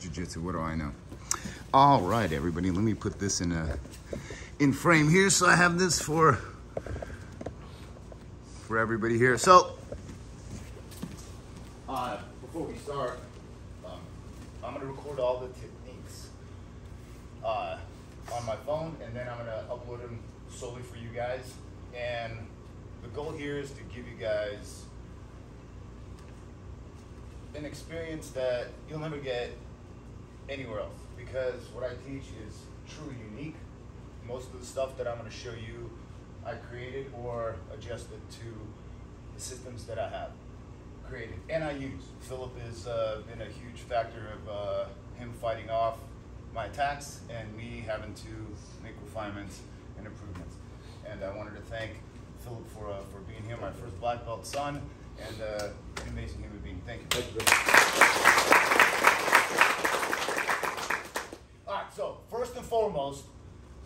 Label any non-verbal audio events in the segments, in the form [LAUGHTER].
jiu-jitsu. What do I know? All right, everybody. Let me put this in a in frame here, so I have this for for everybody here. So, uh, before we start, um, I'm gonna record all the techniques uh, on my phone, and then I'm gonna upload them solely for you guys. And the goal here is to give you guys an experience that you'll never get anywhere else because what I teach is truly unique. Most of the stuff that I'm going to show you, I created or adjusted to the systems that I have created and I use. Philip has uh, been a huge factor of uh, him fighting off my attacks and me having to make refinements and improvements. And I wanted to thank Philip for, uh, for being here, my first black belt son, and uh, an amazing human being. Thank you. All right, so first and foremost,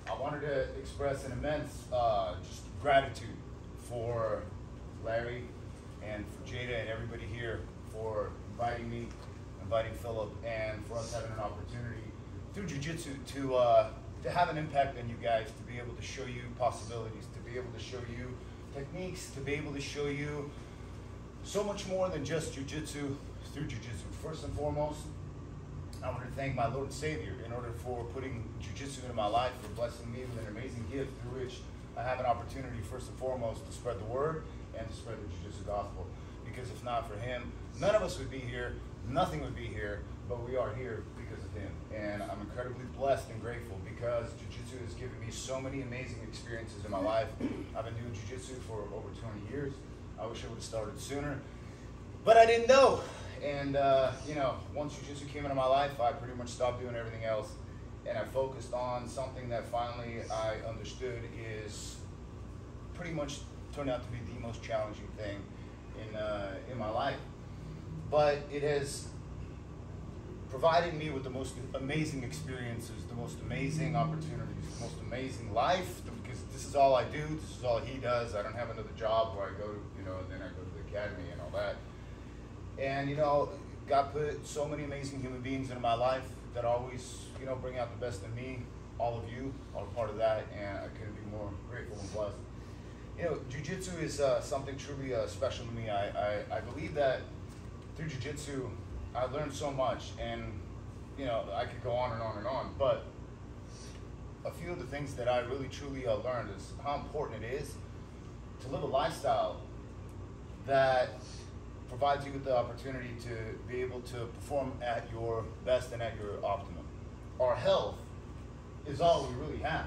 I wanted to express an immense uh, just gratitude for Larry and for Jada and everybody here for inviting me, inviting Philip, and for us having an opportunity through Jiu-Jitsu to, uh, to have an impact on you guys, to be able to show you possibilities, to be able to show you techniques, to be able to show you so much more than just Jiu-Jitsu through Jiu-Jitsu. First and foremost, I want to thank my Lord and Savior in order for putting Jiu-Jitsu into my life, for blessing me with an amazing gift through which I have an opportunity, first and foremost, to spread the word and to spread the Jiu-Jitsu gospel. Because if not for him, none of us would be here, nothing would be here, but we are here because of him. And I'm incredibly blessed and grateful because Jiu-Jitsu has given me so many amazing experiences in my life. I've been doing Jiu-Jitsu for over 20 years. I wish I would have started sooner, but I didn't know. And uh, you know, once Jiu-Jitsu came into my life, I pretty much stopped doing everything else, and I focused on something that finally I understood is pretty much turned out to be the most challenging thing in uh, in my life. But it has provided me with the most amazing experiences, the most amazing opportunities, the most amazing life. Because this is all I do. This is all he does. I don't have another job where I go to, you know, and then I go to the academy and all that. And you know, God put so many amazing human beings into my life that always, you know, bring out the best in me. All of you are part of that, and I couldn't be more grateful and blessed. You know, jujitsu is uh, something truly uh, special to me. I, I, I believe that through jujitsu, I learned so much, and you know, I could go on and on and on. But a few of the things that I really truly uh, learned is how important it is to live a lifestyle that provides you with the opportunity to be able to perform at your best and at your optimum. Our health is all we really have.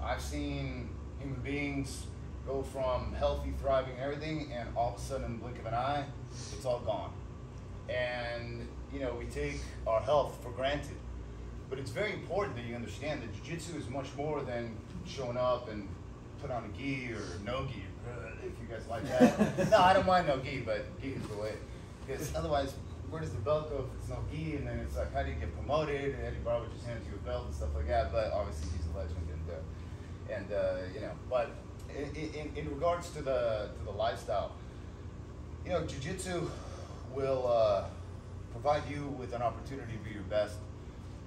I've seen human beings go from healthy, thriving, everything, and all of a sudden, in the blink of an eye, it's all gone. And you know, we take our health for granted. But it's very important that you understand that jiu-jitsu is much more than showing up and put on a gi or no gi, if you guys like [LAUGHS] that. no, I don't mind no gi, but gi is the way. Because otherwise, where does the belt go if it's no gi? And then it's like, how do you get promoted? And Eddie Bravo just hands you a belt and stuff like that. But obviously, he's a legend, and uh, and uh, you know. But in, in, in, regards to the to the lifestyle, you know, jiu-jitsu will uh, provide you with an opportunity to be your best.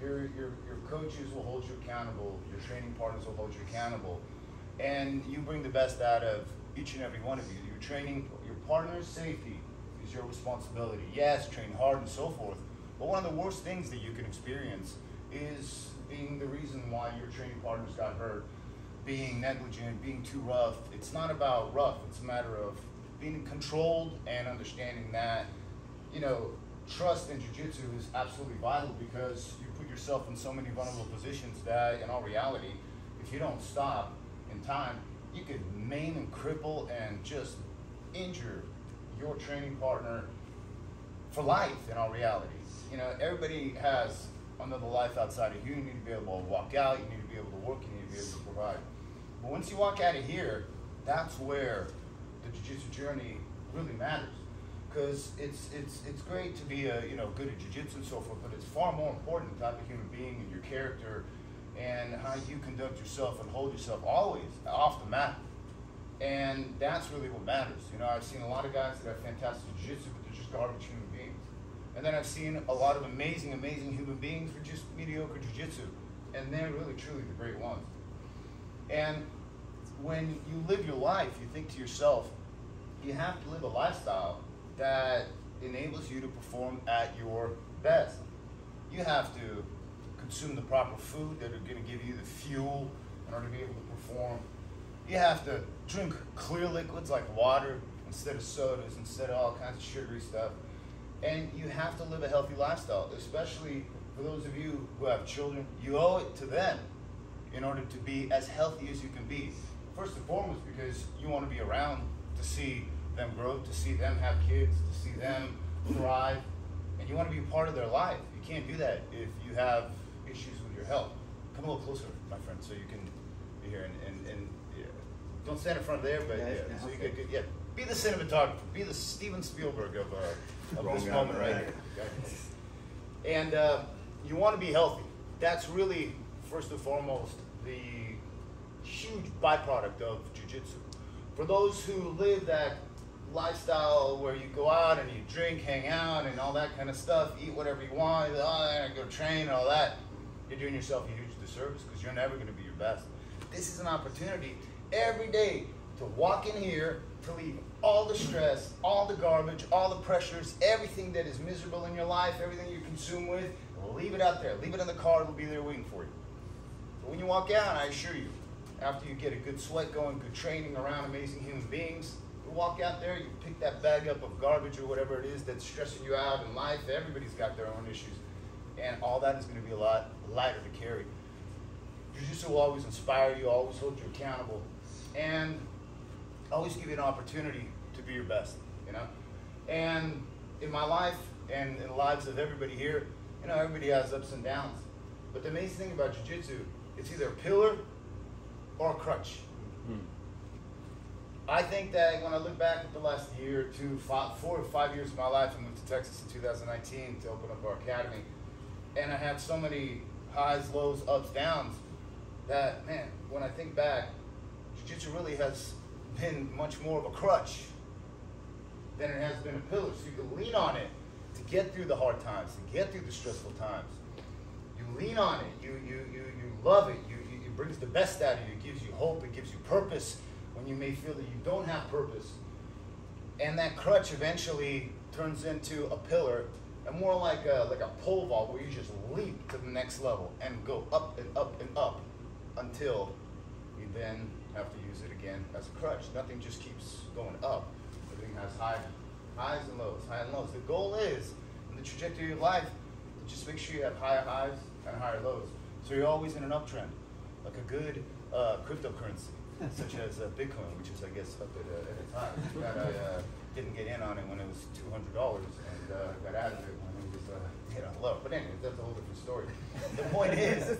Your, your, your coaches will hold you accountable. Your training partners will hold you accountable. And you bring the best out of each and every one of you. Your training, your partner's safety is your responsibility. Yes, train hard and so forth. But one of the worst things that you can experience is being the reason why your training partners got hurt, being negligent, being too rough. It's not about rough, it's a matter of being controlled and understanding that, you know, trust in jiu-jitsu is absolutely vital because you put yourself in so many vulnerable positions that in all reality, if you don't stop in time, you could maim and cripple and just injure your training partner for life in all reality. You know, everybody has another life outside of you. You need to be able to walk out, you need to be able to work, you need to be able to provide. But once you walk out of here, that's where the jiu-jitsu journey really matters because it's it's it's great to be a you know good at jiu-jitsu and so forth, but it's far more important the type of human being and your character and how you conduct yourself and hold yourself always off the mat. And that's really what matters. You know, I've seen a lot of guys that have fantastic jiu-jitsu, but they're just garbage human beings. And then I've seen a lot of amazing, amazing human beings with just mediocre jujitsu. And they're really, truly the great ones. And when you live your life, you think to yourself, you have to live a lifestyle that enables you to perform at your best. You have to consume the proper food that are going to give you the fuel in order to be able to perform. You have to drink clear liquids like water instead of sodas, instead of all kinds of sugary stuff. And you have to live a healthy lifestyle, especially for those of you who have children. You owe it to them in order to be as healthy as you can be. First and foremost, because you want to be around to see them grow, to see them have kids, to see them thrive, and you want to be part of their life. You can't do that if you have issues with your health. Come a little closer, my friend, so you can be here and, and, and yeah. don't stand in front of there, but yeah, yeah so you get good. Yeah, be the cinematographer, be the Steven Spielberg of, uh, of this moment right here. Okay? And uh, you want to be healthy. That's really first and foremost the huge byproduct of jujitsu. For those who live that lifestyle where you go out and you drink, hang out, and all that kind of stuff, eat whatever you want, oh, go train, and all that, you're doing yourself a huge disservice because you're never going to be your best. This is an opportunity every day to walk in here, to leave all the stress, all the garbage, all the pressures, everything that is miserable in your life, everything you consume with, leave it out there. Leave it in the car, it'll be there waiting for you. But when you walk out, I assure you, after you get a good sweat going, good training around amazing human beings, you walk out there, you pick that bag up of garbage or whatever it is that's stressing you out in life. Everybody's got their own issues. And all that is going to be a lot lighter to carry. Jiu-Jitsu will always inspire you, always hold you accountable, and always give you an opportunity to be your best, you know? And in my life and in the lives of everybody here, you know, everybody has ups and downs. But the amazing thing about Jiu-Jitsu, it's either a pillar or a crutch. Hmm. I think that when I look back at the last year, two, five, four or five years of my life, I moved to Texas in 2019 to open up our academy, and I had so many highs, lows, ups, downs that man, when I think back, jiu-jitsu really has been much more of a crutch than it has been a pillar. So you can lean on it to get through the hard times, to get through the stressful times. You lean on it. You you you you love it. You, you it brings the best out of you. It gives you hope. It gives you purpose when you may feel that you don't have purpose. And that crutch eventually turns into a pillar and more like a, like a pole vault where you just leap to the next level and go up and up and up until you then have to use it again as a crutch. Nothing just keeps going up. Everything has high highs and lows, high and lows. The goal is in the trajectory of life to just make sure you have higher highs and higher lows. So you're always in an uptrend, like a good uh, cryptocurrency, [LAUGHS] such as uh, Bitcoin, which is I guess up at, uh, at a time. I uh, didn't get in on it when it was two hundred dollars, and uh, got out of it when it was uh, you know low. But that's a whole different story. the point is,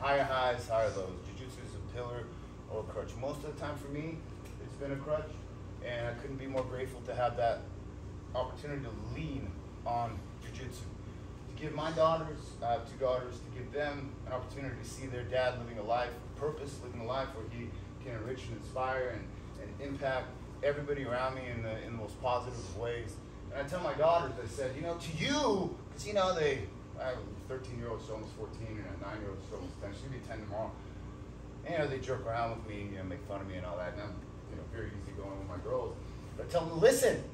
higher highs, higher lows. Jiu-Jitsu is a pillar or a crutch. Most of the time for me, it's been a crutch, and I couldn't be more grateful to have that opportunity to lean on Jiu-Jitsu. To give my daughters, I have two daughters, to give them an opportunity to see their dad living a life of purpose, living a life where he can enrich and inspire and, and impact everybody around me in the, in the most positive ways. And I tell my daughters, I said, you know, to you, because you know, they, I have a 13 year old, she's almost 14, and a 9 year old, she's almost 10. She's gonna be 10 tomorrow. And, you know, they joke around with me, you know, make fun of me and all that. And I'm, you know, very easy going with my girls. But I tell them, listen,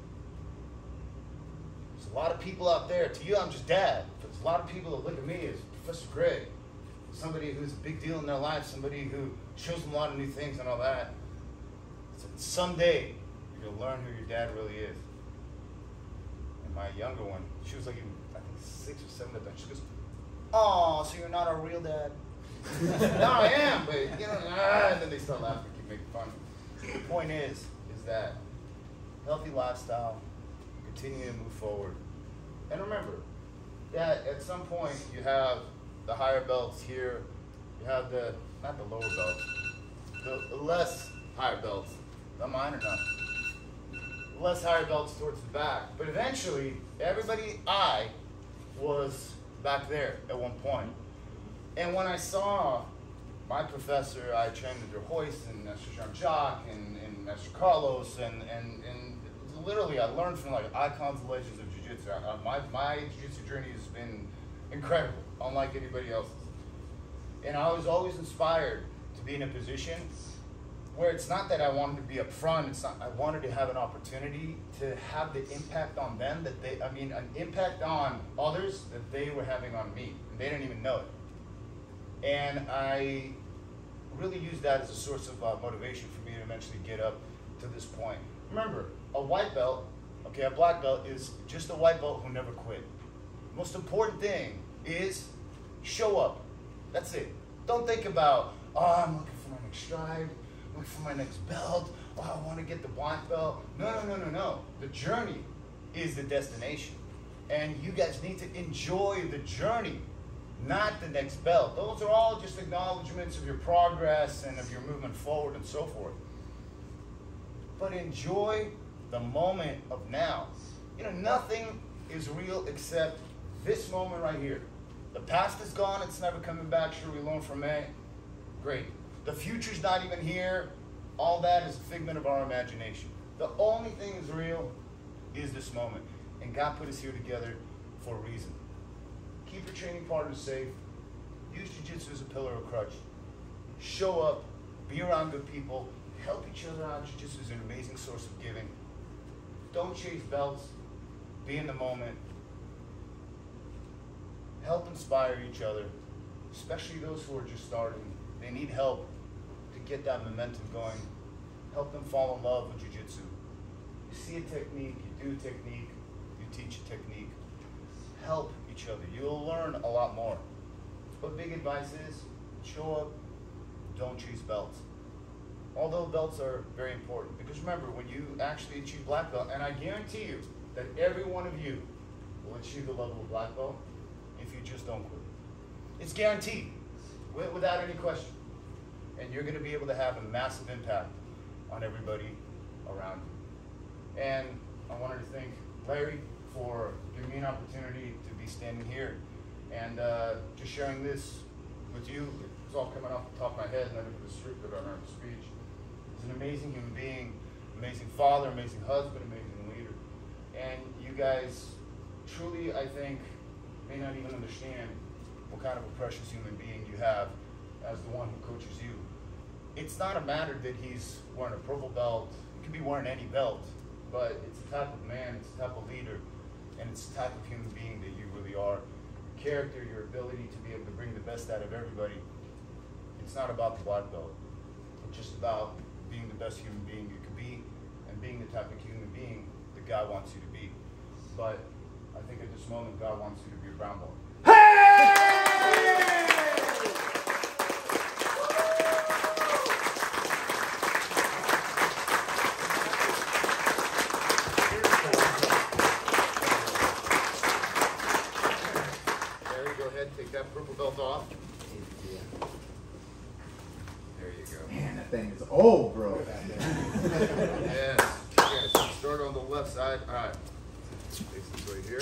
there's a lot of people out there. To you, I'm just dad. But there's a lot of people that look at me as Professor Greg, somebody who's a big deal in their life, somebody who shows them a lot of new things and all that. So someday, you're gonna learn who your dad really is. And my younger one, she was like, think six or seven at. She goes, "Oh, so you're not a real dad?" [LAUGHS] no, I am, but you know, and then they start laughing, keep making fun. The point is, is that healthy lifestyle, continue to move forward, and remember that at some point you have the higher belts here, you have the not the lower belts, the, less higher belts, the minor not less higher belts towards the back. But eventually, everybody I was back there at one point. And when I saw my professor, I trained under Royce and Master Jean-Jacques and, and Master Carlos, and, and, and literally I learned from like icons, and legends of Jiu jiu-jitsu. My, my jiu-jitsu journey has been incredible, unlike anybody else's. And I was always inspired to be in a position where it's not that I wanted to be up front, it's not, I wanted to have an opportunity to have the impact on them that they, I mean, an impact on others that they were having on me. And they didn't even know it. And I really used that as a source of uh, motivation for me to eventually get up to this point. Remember, a white belt, okay, a black belt is just a white belt who never quit. Most important thing is show up. That's it. Don't think about, oh, I'm looking for my next stride looking for my next belt. Oh, I want to get the black belt. No, no, no, no, no. The journey is the destination. And you guys need to enjoy the journey, not the next belt. Those are all just acknowledgments of your progress and of your movement forward and so forth. But enjoy the moment of now. You know, nothing is real except this moment right here. The past is gone, it's never coming back. Sure, we learn from it. Great. The future's not even here. All that is a figment of our imagination. The only thing is real is this moment. And God put us here together for a reason. Keep your training partners safe. Use jiu-jitsu as a pillar or crutch. Show up. Be around good people. Help each other out. Jiu-jitsu is an amazing source of giving. Don't chase belts. Be in the moment. Help inspire each other, especially those who are just starting. They need help get that momentum going. Help them fall in love with jujitsu. You see a technique, you do a technique, you teach a technique. Help each other. You'll learn a lot more. But big advice is show up, don't chase belts. Although belts are very important. Because remember, when you actually achieve black belt, and I guarantee you that every one of you will achieve the level of black belt if you just don't quit. It's guaranteed, without any question and you're going to be able to have a massive impact on everybody around you. And I wanted to thank Larry for giving me an opportunity to be standing here and uh, just sharing this with you. It's all coming off the top of my head, and I didn't put a script on our speech. He's an amazing human being, amazing father, amazing husband, amazing leader. And you guys truly, I think, may not even understand what kind of a precious human being you have as the one who coaches you it's not a matter that he's wearing a purple belt. He could be wearing any belt, but it's the type of man, it's the type of leader, and it's the type of human being that you really are. Your character, your ability to be able to bring the best out of everybody. It's not about the black belt. It's just about being the best human being you could be and being the type of human being that God wants you to be. But I think at this moment, God wants you to be a brown belt. Hey! Oh, bro. [LAUGHS] yes. Okay, start on the left side. All right. Face this way here.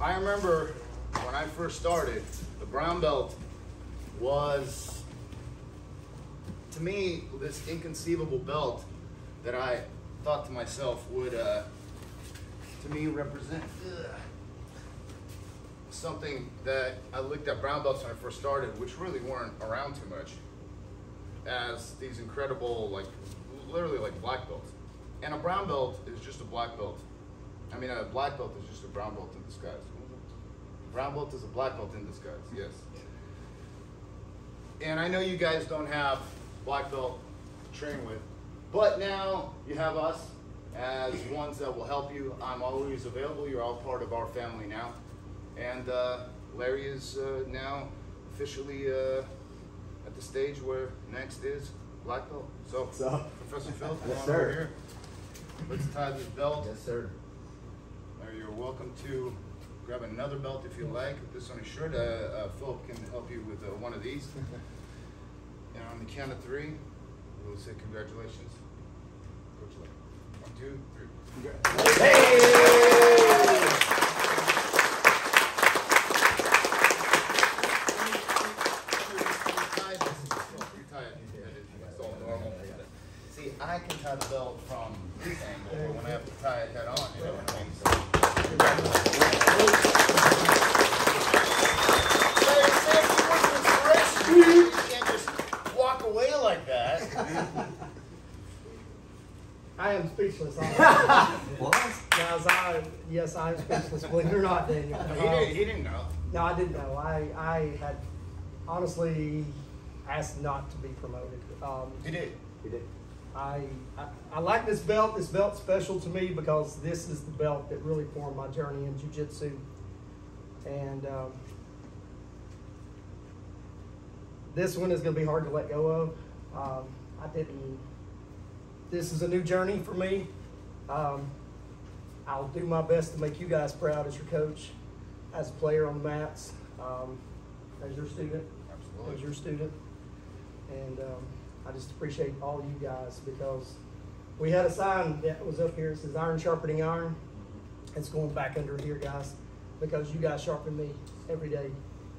I remember when I first started, the brown belt was, to me, this inconceivable belt that I thought to myself would, uh, to me, represent. Ugh something that I looked at brown belts when I first started, which really weren't around too much, as these incredible, like, literally like black belts. And a brown belt is just a black belt. I mean, a black belt is just a brown belt in disguise. Brown belt is a black belt in disguise, yes. And I know you guys don't have black belt to train with, but now you have us as [CLEARS THROAT] ones that will help you. I'm always available. You're all part of our family now. And uh, Larry is uh, now officially uh, at the stage where next is black belt. So, so Professor Phil, yes, sir. here. Let's tie this belt. Yes, sir. Larry, you're welcome to grab another belt if you like. This on his shirt. Uh, uh, Philip can help you with uh, one of these. [LAUGHS] and on the count of three, we'll say congratulations. One, two, three. Hey! I can tie the belt from this angle, but when I have speechless. I- What? Guys, I, yes, I am speechless, believe it or not, Daniel. He didn't, he didn't know. No, I didn't know. I, I had honestly asked not to be promoted. Um, He did. You did. I, I, I like this belt. This belt's special to me because this is the belt that really formed my journey in jiu-jitsu. And um, this one is going to be hard to let go of. Um, I didn't. This is a new journey for me. Um, I'll do my best to make you guys proud as your coach, as a player on the mats, um, as your student, as your student. And um, I just appreciate all you guys because we had a sign that was up here. It says "Iron sharpening iron." It's going back under here, guys, because you guys sharpen me every day.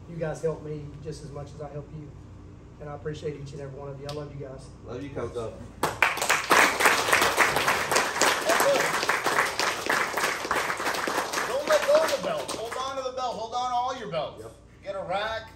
You guys help me just as much as I help you, and I appreciate each and every one of you. I love you guys. Love you, Coach. Up. Don't let go of the belt. Hold on to the belt. Hold on to all your belts. Yep. Get a rack.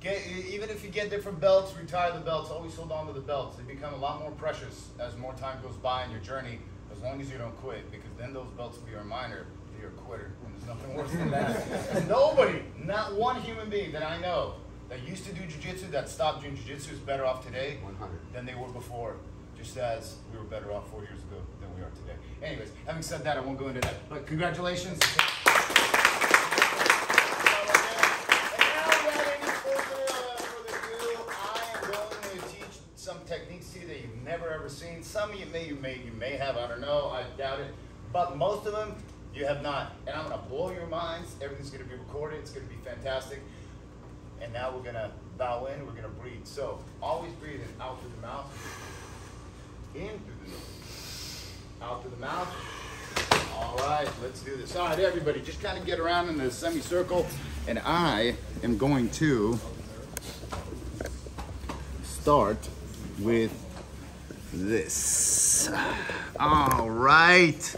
Get even if you get different belts, retire the belts. Always hold on to the belts. They become a lot more precious as more time goes by in your journey. As long as you don't quit, because then those belts will be a reminder that you're a quitter, and there's nothing worse than that. [LAUGHS] Nobody, not one human being that I know that used to do jujitsu that stopped doing jujitsu is better off today 100. than they were before. Just as we were better off four years ago than we are today. Anyways, having said that, I won't go into that. But congratulations. Ever seen. Some of you may, you may, you may have. I don't know. I doubt it. But most of them you have not. And I'm to blow your minds. Everything's to be recorded. It's to be fantastic. And now we're to bow in. We're to breathe. So always breathe in out through the mouth, in through the nose, out through the mouth. All right, let's do this. All right, everybody, just kind of get around in the semicircle, and I am going to start with this. All right.